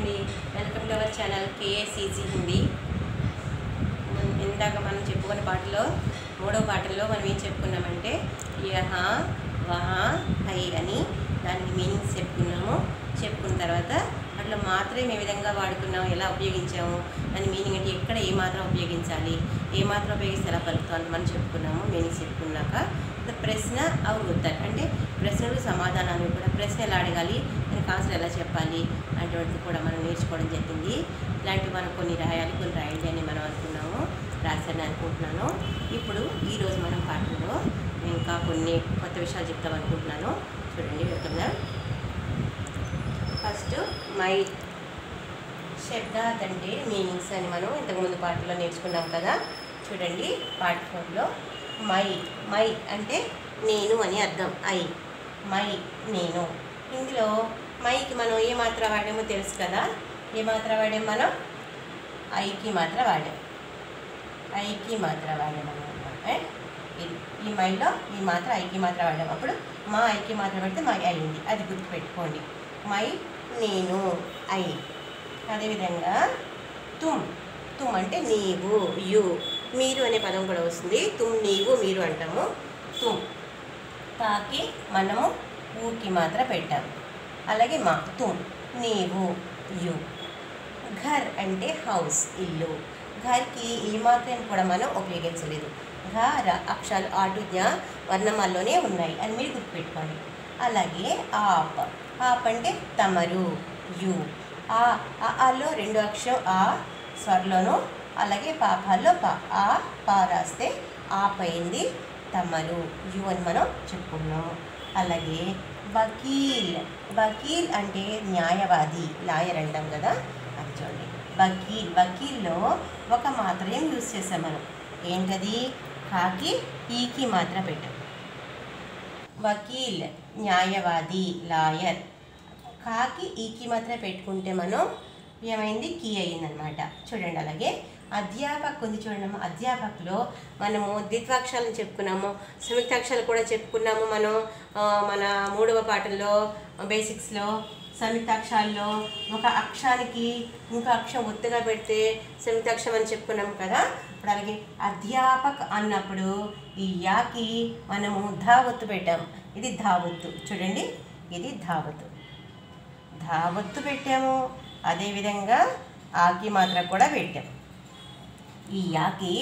అండి. Welcome to our channel KACG Hindi. ఇందాక మనం చెప్పుకున్న పాటలో మూడో పాటల్లో మనం ఏం చెప్పుకున్నామంటే యహ వహ హై అని దానికి మీనింగ్స్ చెప్పుకున్నాము. చెప్పుకున్న తర్వాత అట్లా మాత్రం ఏ విధంగా వాడుకున్నాము ఎలా ఉపయోగించాము దాని మీనింగ్ అంటే ఎక్కడ ఏ మాత్రం ఉపయోగించాలి ఏ మాత్రం ఉపయోగిస్తే ఎలా పలుకుతాం మనం చెప్పుకున్నాము మీనింగ్స్ చెప్పుకున్నాక ప్రశ్న ప్రశ్న ఉత్తర్ అంటే ప్రశ్నలు సమాధానాలు కూడా ప్రశ్న ఎలా అడగాలి దానికి ఆన్సర్ ఎలా చెప్పాలి అటువంటిది కూడా మనం నేర్చుకోవడం జరిగింది. ఇలాంటివి మనం కొన్ని రాయాలి కొన్ని రాయండి అని మనం అనుకున్నాము రాశాను అనుకుంటున్నాను. ఇప్పుడు ఈరోజు మనం పాటలో నేను ఇంకా కొన్ని కొత్త విషయాలు చెప్తాం అనుకుంటున్నాను. చూడండి వెళ్తున్నా ఫస్ట్ మై శబ్దాత్ అంటే మీనింగ్స్ అని మనం ఇంతకుముందు పాటలో నేర్చుకున్నాం కదా. చూడండి పార్ట్ ఫోర్లో మై మై అంటే నేను అని అర్థం. ఐ మై నేను. ఇందులో మైకి మనం ఏ మాత్ర వాడామో తెలుసు కదా? ఏ మాత్ర వాడాం మనం? ఐకి మాత్ర వాడాం. ఐకి మాత్ర వాడాం అనమాట ఇది ఈ మైలో ఈ మాత్ర ఐకి మాత్ర వాడాం. అప్పుడు మా ఐకి మాత్ర పెడితే మై అయింది. అది గుర్తుపెట్టుకోండి. మై నేను ఐ. అదేవిధంగా తుమ్ తుమ్ అంటే నీవు యు. మీరు అనే పదం కూడా వస్తుంది. తుమ్ నీవు మీరు అంటాము. తుమ్. తాకి మనము ఊకి మాత్రం పెట్టాము అలాగే మా తుమ్. నీవు యు. ఘర్ అంటే హౌస్ ఇల్లు. ఘర్కి ఈ మాత్రం కూడా మనం ఉపయోగించలేదు. ఘ ర అక్షరాలు ఆటు జ్ఞ వర్ణమాల్లోనే ఉన్నాయి. అని మీరు గుర్తుపెట్టుకోండి. అలాగే ఆప్. ఆప్ అంటే తమరు యు. ఆ ఆ ఆలో రెండు అక్షరం ఆ స్వర్లోనూ అలాగే పాపాల్లో పా ఆ పా రాస్తే ఆపైంది తమరు. యు అని మనం చెప్పుకున్నాము అలాగే వకీల్. వకీల్ అంటే న్యాయవాది లాయర్ అంటాం కదా? అది చూడండి. వకీల్. వకీల్లో ఒక మాత్రం యూజ్ చేసాం మనం. ఏంటది? కాకి ఈకి మాత్ర పెట్టాం. వకీల్ న్యాయవాది లాయర్. కాకి ఈకి మాత్రం పెట్టుకుంటే మనం ఏమైంది? కీ అయిందనమాట చూడండి అలాగే అధ్యాపక ఉంది చూడండి అధ్యాపకలో మనము ద్విత్వాక్షరాలను చెప్పుకున్నాము. సంయుక్తాక్షరాలు కూడా చెప్పుకున్నాము మనం. మన మూడవ పాఠంలో బేసిక్స్లో సంయుక్తాక్షరాల్లో ఒక అక్షరానికి ఇంకో అక్షరం ఒత్తుగా పెడితే సంయుక్తాక్షరం అని చెప్పుకున్నాము కదా. ఇప్పుడు అలాగే అధ్యాపక్ అన్నప్పుడు ఈ యాకి మనము ధావత్తు పెట్టాము. ఇది ధావత్తు చూడండి. ఇది ధావత్తు ధావత్తు పెట్టాము. అదేవిధంగా ఆకి మాత్రం కూడా పెట్టాము. ఈ యాకి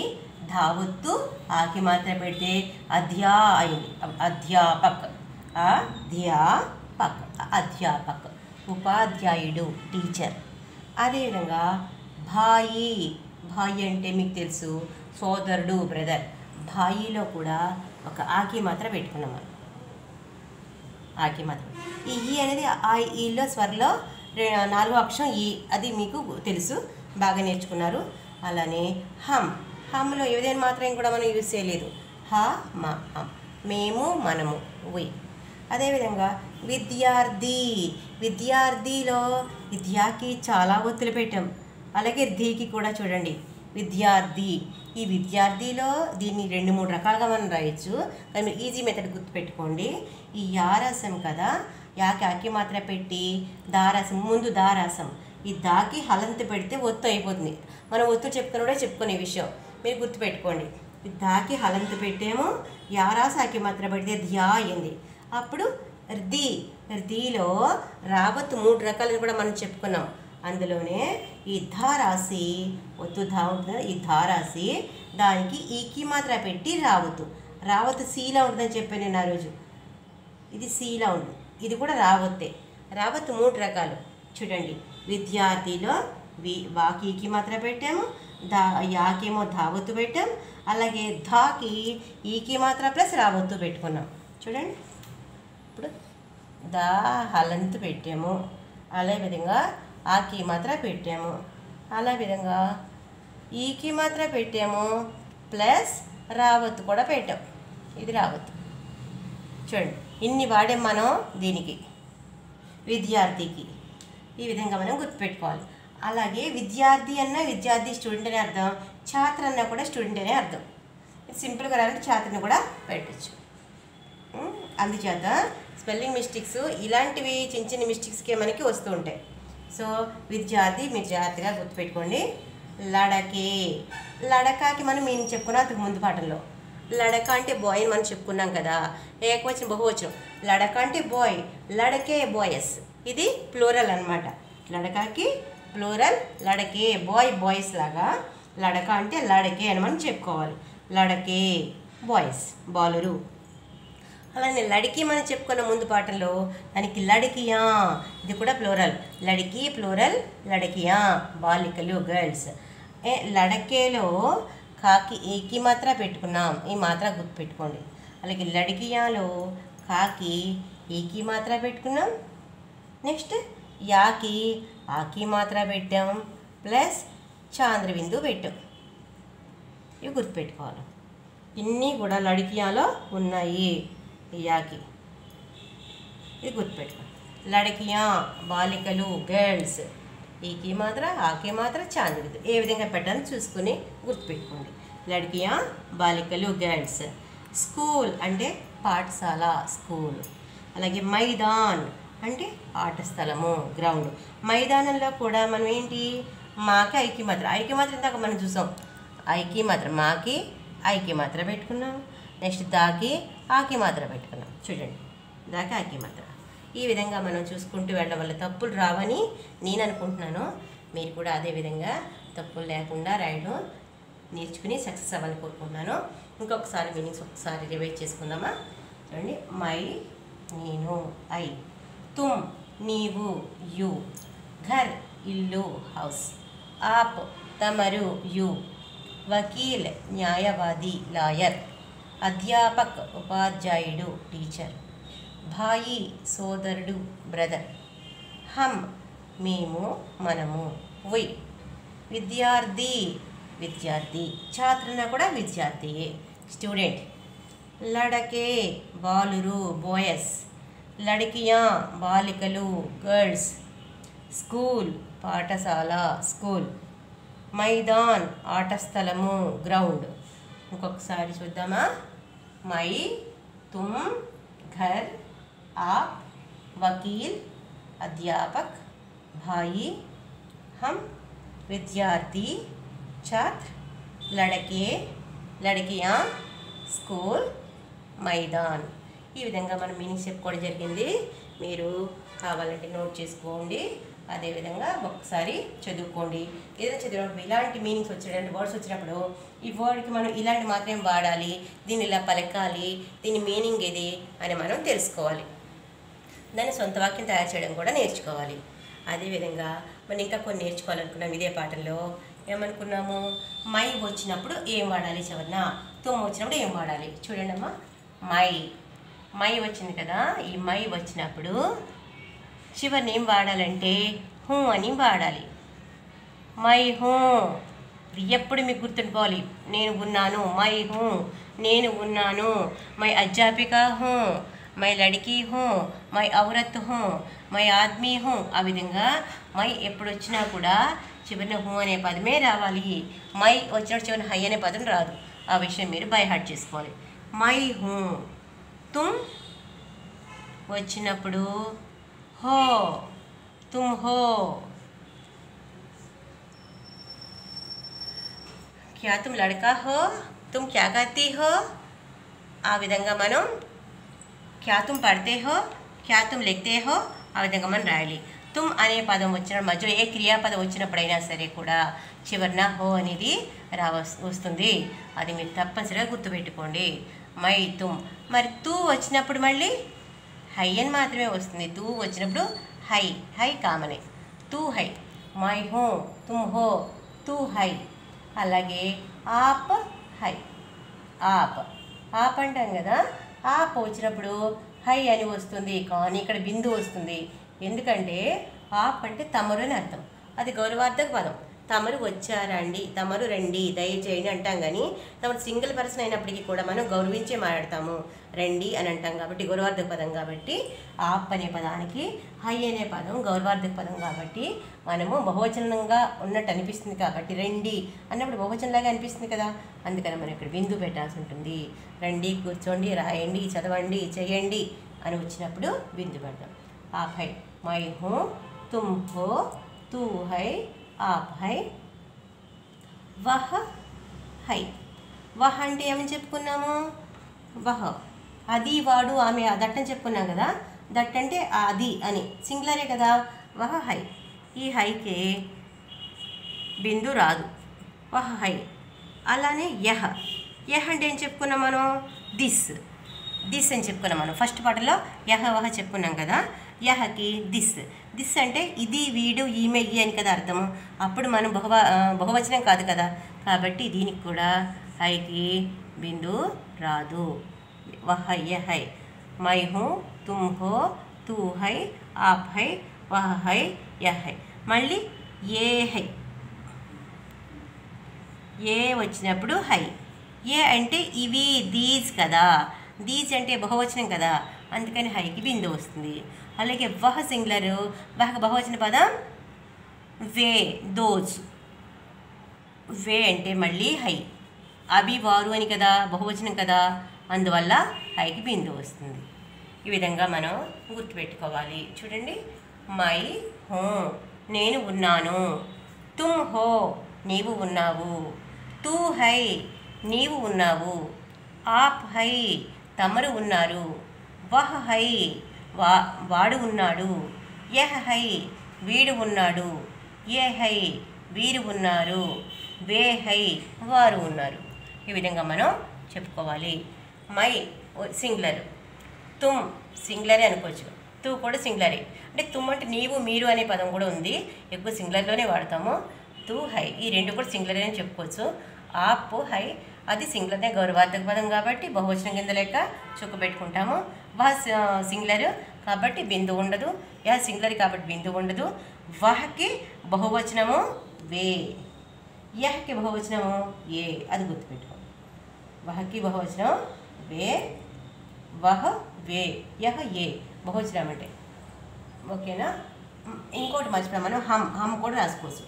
ధావత్తు ఆకి మాత్రం పెడితే అధ్యా అయింది అధ్యాపక్ అధ్యాపక్ అధ్యాపక్ ఉపాధ్యాయుడు టీచర్. అదేవిధంగా భాయి భాయి అంటే మీకు తెలుసు సోదరుడు బ్రదర్. భాయిలో కూడా ఒక ఆకి మాత్రం పెట్టుకున్నాం మనం. ఆకి మాత్రం. ఈ ఈ అనేది ఆ ఈలో స్వరలో నాలుగో అక్షరం ఈ అది మీకు తెలుసు బాగా నేర్చుకున్నారు. అలానే హమ్. హమ్లో ఏదైనా మాత్రం కూడా మనం యూజ్ చేయలేదు. హ మ హమ్ మేము మనము వి. అదేవిధంగా విద్యార్థి. విద్యార్థిలో విద్యాకి చాలా ఒత్తులు పెట్టాం. అలాగే ధీకి కూడా చూడండి. విద్యార్థి. ఈ విద్యార్థిలో దీన్ని రెండు మూడు రకాలుగా మనం రాయొచ్చు. కానీ మీరు ఈజీ మెథడ్ గుర్తుపెట్టుకోండి. ఈ యారసం కదా? యాకి అకి మాత్ర పెట్టి దారాసం ముందు దారాసం ఈ దాకి హలంత పెడితే ఒత్తు అయిపోతుంది. మనం ఒత్తు చెప్పుకుని కూడా చెప్పుకునే విషయం. మీరు గుర్తుపెట్టుకోండి. ఈ దాకి హలంత పెట్టేమో యారాసాకి మాత్రం పెడితే ధ్యా అయింది. అప్పుడు ది దిలో రావత్ మూడు రకాలను కూడా మనం చెప్పుకున్నాం. అందులోనే ఈ ధా రాసి ఒత్తు ధా ఉంటుంది ఈ ధా రాసి దానికి ఈకి మాత్ర పెట్టి రావద్దు రావత్తు సీలా ఉంటుందని చెప్పాను నేను ఆ రోజు. ఇది సీలా ఉంది. ఇది కూడా రావత్తే రావత్తు మూడు రకాలు. చూడండి. విద్యార్థిలో వి వాకీకి మాత్రం పెట్టాము దా యాకేమో ధావత్తు పెట్టాం అలాగే ధాకి ఈకి మాత్రం ప్లస్ రావత్తు పెట్టుకున్నాం. చూడండి. ఇప్పుడు దా హలంతు పెట్టాము. అదే విధంగా ఆకి మాత్రం పెట్టాము. అలా విధంగా ఈకి మాత్రం పెట్టాము. ప్లస్ రావత్తు కూడా పెట్టాం. ఇది రావత్తు. చూడండి. ఇన్ని వాడాం మనం దీనికి. విద్యార్థికి. ఈ విధంగా మనం గుర్తుపెట్టుకోవాలి. అలాగే విద్యార్థి అన్న విద్యార్థి స్టూడెంట్ అనే అర్థం ఛాత్ర అన్న కూడా స్టూడెంట్ అనే అర్థం. సింపుల్గా రాయాలంటే ఛాత్రని కూడా పెట్టచ్చు. అందుచేత స్పెల్లింగ్ మిస్టేక్స్ ఇలాంటివి చిన్న చిన్న మిస్టేక్స్కే మనకి వస్తూ ఉంటాయి. సో విద్యార్థి మీరు జాగ్రత్తగా గుర్తుపెట్టుకోండి. లడకే. లడకాకి మనం మేము చెప్పుకున్నాం? అంతకు ముందు పాఠంలో. లడక అంటే బాయ్ అని మనం చెప్పుకున్నాం కదా. ఏకవచనం బహువచనం. లడక అంటే బాయ్ లడకే బాయ్స్ ఇది ప్లూరల్ అన్నమాట. లడకాకి ప్లూరల్ లడకే బాయ్ బాయ్స్ లాగా లడక అంటే లడకే అని మనం చెప్పుకోవాలి. లడకే బాయ్స్ బాలురు. అలానే లడికి మనం చెప్పుకున్న ముందు పాఠంలో దానికి లడికియా. ఇది కూడా ప్లోరల్. లడికి ప్లోరల్ లడికియా బాలికలు గర్ల్స్. ఏ లడకేలో కాకి ఏకి మాత్ర పెట్టుకున్నాం. ఈ మాత్ర గుర్తుపెట్టుకోండి. అలాగే లడికియాలో కాకి ఏకి మాత్ర పెట్టుకున్నాం. నెక్స్ట్ యాకి ఆకి మాత్ర పెట్టాం. ప్లస్ చాంద్రబిందు పెట్టాం. ఇవి గుర్తుపెట్టుకోవాలి. ఇన్ని కూడా లడికియాలో ఉన్నాయి యాకి. ఇది గుర్తుపెట్టుకోండి. లడకియా బాలికలు గర్ల్స్. ఈకి మాత్ర ఆకి మాత్ర చాంద్రిది ఏ విధంగా పెట్టాలని చూసుకుని గుర్తుపెట్టుకోండి. లడకియా బాలికలు గర్ల్స్ స్కూల్ అంటే పాఠశాల స్కూల్. అలాగే మైదాన్ అంటే ఆట స్థలము గ్రౌండ్. మైదానంలో కూడా మనం ఏంటి? మాకి ఐకి మాత్ర. ఐకి మాత్రం ఇందాక మనం చూసాం. ఐకి మాత్రం మాకి ఐకి మాత్ర పెట్టుకున్నాం. నెక్స్ట్ దాకి ఆకి మాత్ర పెట్టుకున్నాం. చూడండి. దాకి ఆకి మాత్ర. ఈ విధంగా మనం చూసుకుంటూ వెళ్ళడం వల్ల తప్పులు రావని నేను అనుకుంటున్నాను. మీరు కూడా అదే విధంగా తప్పులు లేకుండా రాయడం నేర్చుకుని సక్సెస్ అవ్వాలని కోరుకుంటున్నాను. ఇంకొకసారి మీనింగ్స్ ఒకసారి రివైజ్ చేసుకుందామా? చూడండి. మై నేను ఐ. తుమ్ నీవు యు. ఘర్ ఇల్లు హౌస్. ఆప్ తమరు యు. వకీల్ న్యాయవాది లాయర్. అధ్యాపక్ ఉపాధ్యాయుడు టీచర్. భాయి సోదరుడు బ్రదర్. హమ్ మేము మనము వి. విద్యార్థి విద్యార్థి. ఛాత్రన కూడా విద్యార్థియే స్టూడెంట్. లడకే బాలురు బోయస్. లడికియా బాలికలు గర్ల్స్. స్కూల్ పాఠశాల స్కూల్. మైదాన్ ఆట స్థలము గ్రౌండ్. ఇంకొకసారి చూద్దామా? మై తుమ్ ఘర్ आप वकील अध्यापक भाई हम विद्यार्थी छात्र लड़के लड़कियां స్కూల్ మైదాన్ ఈ విధంగా మనం మీనింగ్స్ చెప్పుకోవడం జరిగింది మీరు కావాలంటే నోట్ చేసుకోండి అదేవిధంగా ఒకసారి చదువుకోండి ఏదైనా చదివినప్పుడు ఇలాంటి మీనింగ్స్ వచ్చేటంటే వర్డ్స్ వచ్చినప్పుడు ఈ వర్డ్కి మనం ఇలాంటి మాత్రమే వాడాలి దీన్ని ఇలా పలకాలి దీని మీనింగ్ ఇది అని మనం తెలుసుకోవాలి దాన్ని సొంత వాక్యం తయారు చేయడం కూడా నేర్చుకోవాలి. అదేవిధంగా మనం ఇంకా కొన్ని నేర్చుకోవాలనుకున్నాం ఇదే పాఠంలో ఏమనుకున్నాము? మై వచ్చినప్పుడు ఏం వాడాలి చివరిన? తుమ్ము వచ్చినప్పుడు ఏం వాడాలి? చూడండి అమ్మా. మై. మై వచ్చింది కదా? ఈ మై వచ్చినప్పుడు చివరిని ఏం వాడాలంటే హూ అని వాడాలి. మై హూ. ఎప్పుడు మీకు గుర్తుండిపోవాలి? నేను ఉన్నాను. మై హూ. నేను ఉన్నాను. మై అధ్యాపిక హూ. మై లడికి హూ మై ఔరత్ హూ మై ఆద్మీ హూ. ఆ విధంగా మై ఎప్పుడు వచ్చినా కూడా చివరిన హూ అనే పదమే రావాలి. మై వచ్చిన చివరిన హై అనే పదం రాదు. ఆ విషయం మీరు బై హార్ట్ చేసుకోవాలి. మై హూ. తుమ్ వచ్చినప్పుడు హో. తుమ్ హో. క్యా తుమ్ లడకా హో? తుమ్ క్యా కర్తీ హో? ఆ విధంగా మనం క్యా తుమ్ పడితే హో క్యా తుమ్ లిఖతే హో ఆ విధంగా మనం రాయాలి. తుమ్ అనే పదం వచ్చిన మధ్యలో ఏ క్రియాపదం వచ్చినప్పుడైనా సరే కూడా చివరిన హో అనేది రావ వస్తుంది. అది మీరు తప్పనిసరిగా గుర్తుపెట్టుకోండి. మై తుమ్. మరి తూ వచ్చినప్పుడు మళ్ళీ హై అని మాత్రమే వస్తుంది. తూ వచ్చినప్పుడు హై. హై కామనే. తూ హై. మై హో. తుమ్ హో. తూ హై. అలాగే ఆప్ హై. ఆప్. ఆప్ అంటాం కదా? ఆప్ వచ్చినప్పుడు హై అని వస్తుంది కానీ ఇక్కడ బిందు వస్తుంది. ఎందుకంటే ఆప్ అంటే తమరు అని అర్థం. అది గౌరవార్థక పదం. తమరు వచ్చారండి తమరు రండి దయచేయండి అంటాం కానీ తమరు సింగిల్ పర్సన్ అయినప్పటికీ కూడా మనం గౌరవించే మాట్లాడతాము. రండి అని అంటాం కాబట్టి గౌరవార్థక పదం కాబట్టి ఆప్ అనే పదానికి హై అనే పదం గౌరవార్థక పదం కాబట్టి మనము బహువచనంగా ఉన్నట్టు అనిపిస్తుంది కాబట్టి రండి అన్నప్పుడు బహువచనలాగా అనిపిస్తుంది కదా. అందుకని మనం ఇక్కడ బిందు పెట్టాల్సి ఉంటుంది. రండి కూర్చోండి రాయండి చదవండి చేయండి అని వచ్చినప్పుడు బిందు పెడతాం ఆప్ హై మై హో తుమ్ హో తూ హై ఆప్ హై వహ హై. వహ అంటే ఏమని చెప్పుకున్నాము? వహ. అది వాడు ఆమె దట్టని చెప్పుకున్నాం కదా. దట్ అంటే అది అని. సింగులరే కదా. వహ హై. ఈ హైకే బిందు రాదు. వహ హై. అలానే యహ. యహ అంటే ఏం చెప్పుకున్నాం మనం? దిస్. దిస్ అని చెప్పుకున్నాం మనం. ఫస్ట్ పాటలో యహ వహ చెప్పుకున్నాం కదా. యహకి దిస్. దిస్ అంటే ఇది వీడు ఈమె ఈ అని కదా అర్థము. అప్పుడు మనం బహువ బహువచనం కాదు కదా. కాబట్టి దీనికి కూడా హైకి బిందు రాదు. వహ యహై. మై హో తుమ్ హో తూ హై ఆప్ హై వహ హై యహై. మళ్ళీ ఏ హై. ఏ వచ్చినప్పుడు హై. ఏ అంటే ఇవి దీస్ కదా. దీస్ అంటే బహువచనం కదా. అందుకని హైకి బిందు వస్తుంది. అలాగే వహ సింగులర్ వహ బహువచన పదం వే దోజ్. వే అంటే మళ్ళీ హై. అవి వారు అని కదా బహువచనం కదా అందువల్ల హైకి బిందు వస్తుంది. ఈ విధంగా మనం గుర్తుపెట్టుకోవాలి. చూడండి. మై హో నేను ఉన్నాను. తుమ్ హో నీవు ఉన్నావు. తూ హై నీవు ఉన్నావు. ఆప్ హై తమరు ఉన్నారు. వహ్ హై వా వాడు ఉన్నాడు. యహ్ హై వీడు ఉన్నాడు. ఏ హై వీరు ఉన్నారు. వే హై వారు ఉన్నారు. ఈ విధంగా మనం చెప్పుకోవాలి. మై సింగులర్. తుమ్ సింగులరే అనుకోవచ్చు. తూ కూడా సింగులరే. అంటే తుమ్ అంటే నీవు మీరు అనే పదం కూడా ఉంది. ఎక్కువ సింగులర్లోనే వాడతాము. తూ హై. ఈ రెండు కూడా సింగులరే అని చెప్పుకోవచ్చు. ఆప్ హై. అది సింగులర్నే గౌరవార్థక పదం కాబట్టి బహువచనం కింద లెక్క చుక్కబెట్టుకుంటాము వా వహ సింగులర్ కాబట్టి బిందు ఉండదు. యా సింగులర్ కాబట్టి బిందు ఉండదు. వహకి బహువచనము వే. యహకి బహువచనము ఏ. అది గుర్తుపెట్టుకోండి వహకి బహువచనం వే. వహ వే. యహ ఏ. బహువచనం అంటే. ఓకేనా? ఇంకోటి మర్చిపోయాం మనం. హమ్. హమ్ కూడా రాసుకోవచ్చు.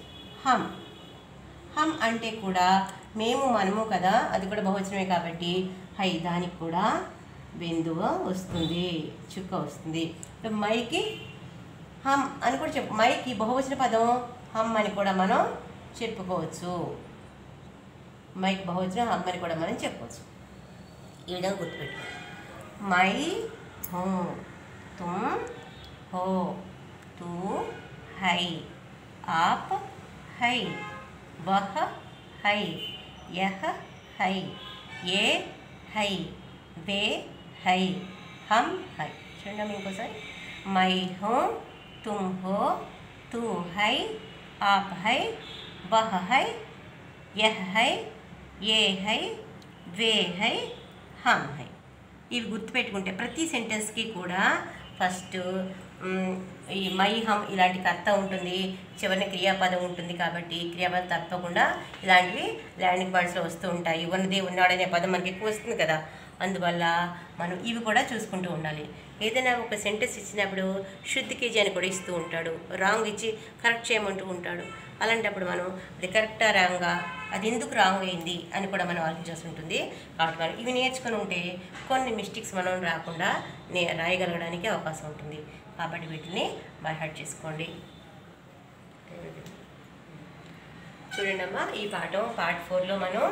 హమ్. హమ్ అంటే కూడా మేము మనము కదా. అది కూడా బహువచనమే కాబట్టి. హై దానికి కూడా బిందువు వస్తుంది చుక్క వస్తుంది. మైకి హమ్ అని కూడా చెప్పు మైకి బహువచన పదం హమ్ అని కూడా మనం చెప్పుకోవచ్చు. మైకి బహువచనం హమ్ అని కూడా మనం చెప్పవచ్చు ఈ విధంగా గుర్తుపెట్టు మై హో తుమ్ హో తూ హై ఆప్ హై వహ హై యహ హై ఏ హై వే హై హమ్ హై. చూడండి ఇంకోసారి. మై హో తుమ్ హో తూ హై ఆప్ హై వహ హై యహ్ హై ఏ హై వే హై హమ్ హై. ఇవి గుర్తుపెట్టుకుంటే ప్రతి సెంటెన్స్కి కూడా ఫస్ట్ ఈ మై హమ్ ఇలాంటి కర్త ఉంటుంది చివరిన క్రియాపదం ఉంటుంది కాబట్టి క్రియాపదం తప్పకుండా ఇలాంటివి ల్యాండింగ్ వర్డ్స్లో వస్తూ ఉంటాయి. ఉన్నది ఉన్నాడనే పదం మనకి ఎక్కువ వస్తుంది కదా. అందువల్ల మనం ఇవి కూడా చూసుకుంటూ ఉండాలి. ఏదైనా ఒక సెంటెన్స్ ఇచ్చినప్పుడు శుద్ధి కేజీ అని కూడా ఇస్తూ ఉంటాడు. రాంగ్ ఇచ్చి కరెక్ట్ చేయమంటూ ఉంటాడు. అలాంటప్పుడు మనం అది కరెక్టా రాంగా అది ఎందుకు రాంగ్ అయింది అని కూడా మనం ఆలోచించాల్సి ఉంటుంది. కాబట్టి మనం ఇవి నేర్చుకుని ఉంటే కొన్ని మిస్టేక్స్ మనం రాకుండా నే రాయగలగడానికి అవకాశం ఉంటుంది. కాబట్టి వీటిని బైహార్ట్ చేసుకోండి. చూడండి అమ్మా ఈ పాఠం పార్ట్ ఫోర్లో మనం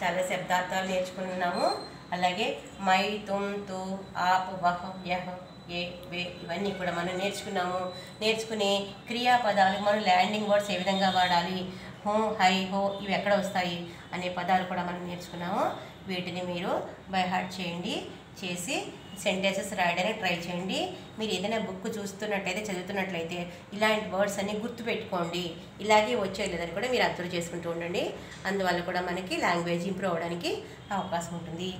చాలా శబ్దార్థాలు నేర్చుకున్నాము అలాగే మై తుమ్ తు ఆప్ వహ యహ ఏ వే ఇవన్నీ కూడా మనం నేర్చుకున్నాము. నేర్చుకుని క్రియాపదాలు మనం ల్యాండింగ్ వర్డ్స్ ఏ విధంగా వాడాలి? హో హై హో ఇవి ఎక్కడ వస్తాయి? అనే పదాలు కూడా మనం నేర్చుకున్నాము. వీటిని మీరు బై హార్ట్ చేయండి. చేసి సెంటెన్సెస్ రాయడానికి ట్రై చేయండి. మీరు ఏదైనా బుక్ చూస్తున్నట్లయితే చదువుతున్నట్లయితే ఇలాంటి వర్డ్స్ అన్ని గుర్తుపెట్టుకోండి ఇలాగే వచ్చే లేదని కూడా మీరు అబ్జర్వ్ చేసుకుంటూ ఉండండి. అందువల్ల కూడా మనకి లాంగ్వేజ్ ఇంప్రూవ్ అవడానికి అవకాశం ఉంటుంది.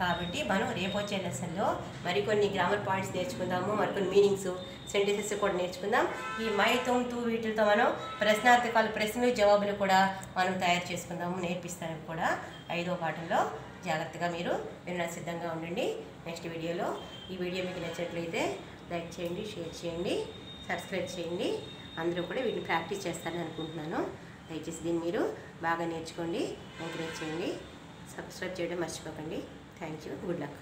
కాబట్టి మనం రేపు వచ్చే లెసన్లో మరికొన్ని గ్రామర్ పాయింట్స్ నేర్చుకుందాము మరికొన్ని మీనింగ్స్ సెంటెన్సెస్ కూడా నేర్చుకుందాం. ఈ మై తుమ్ తూ వీటితో మనం ప్రశ్నార్థకాలు ప్రశ్నలు జవాబులు కూడా మనం తయారు చేసుకుందాము నేర్పిస్తాను కూడా ఐదో పాఠంలో జాగ్రత్తగా మీరు వినడానికి సిద్ధంగా ఉండండి. నెక్స్ట్ వీడియోలో ఈ వీడియో మీకు నచ్చినట్లయితే లైక్ చేయండి షేర్ చేయండి సబ్స్క్రైబ్ చేయండి. అందరూ కూడా వీటిని ప్రాక్టీస్ చేస్తారని అనుకుంటున్నాను. దయచేసి దీన్ని మీరు బాగా నేర్చుకోండి ఎంకరేజ్ చేయండి. సబ్స్క్రైబ్ చేయడం మర్చిపోకండి. Thank you good luck